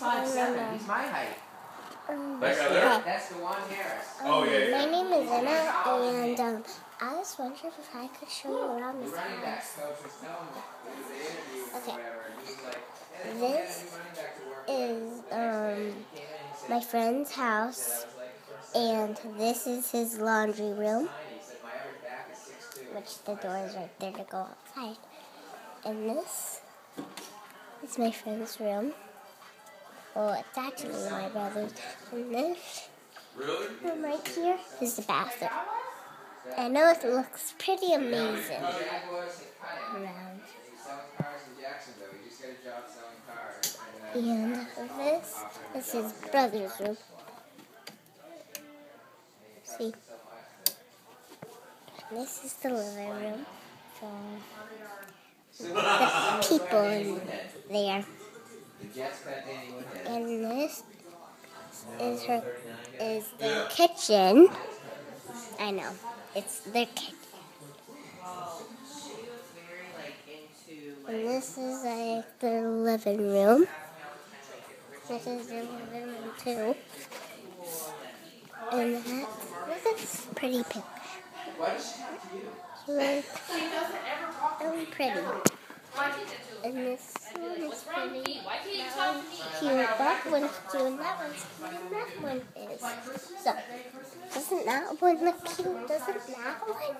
five seven. He's my height. Um, That guy there? That's the one Harris. Oh, yeah, yeah. My name is Emma, and um, I was wondering if I could show you around The this house. coach was telling me it was an interview or Okay. whatever. and He was like, "Yeah, they This got a new running back to work is um, He came in and he said, my friend's house, I was like, first and this is his laundry room, time, he said, my average back is 6'2". which the door is right there to go outside. And this is my friend's room. Well, it's actually my brother's. And this room right here is the bathroom. I know it looks pretty amazing and around. He's selling cars in Jacksonville. He just got a job selling cars. And, this is his brother's room. See, this is the living room for the people in there. And this uh, is her is the kitchen. I know it's the kitchen. And this is like the living room. This is the living room too. And that look at pretty picture. Why does she have to you? Look, really pretty. And this one is pretty. That one's cute. That one's cute. And that one's cute. And that one is. So, doesn't that one look cute? Doesn't that one?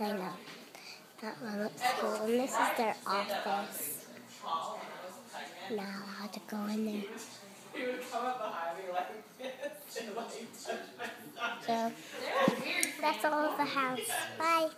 I know. That one looks cool. And this is their office. Not allowed to go in there. So, that's all of the house. Bye.